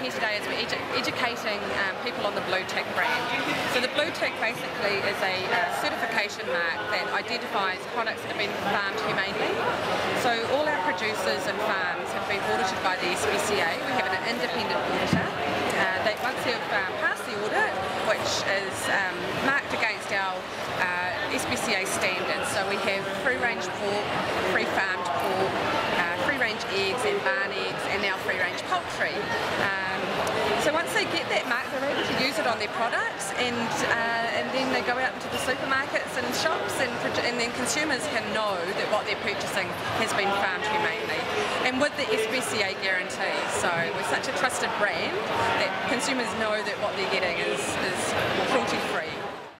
here today is we're edu educating um, people on the Blue Tick brand. So the Blue Tick basically is a uh, certification mark that identifies products that have been farmed humanely. So all our producers and farms have been audited by the SPCA. We have an independent auditor. Uh, they, once they've um, passed the audit, which is um, marked against our uh, SPCA standards, so we have free-range pork, free-farmed pork, uh, free-range eggs and barn eggs, and now free-range poultry. Um, so once they get that mark, they're able to use it on their products, and uh, and then they go out into the supermarkets and shops, and and then consumers can know that what they're purchasing has been farmed humanely, and with the SPCA guarantee. So we're such a trusted brand that consumers know that what they're getting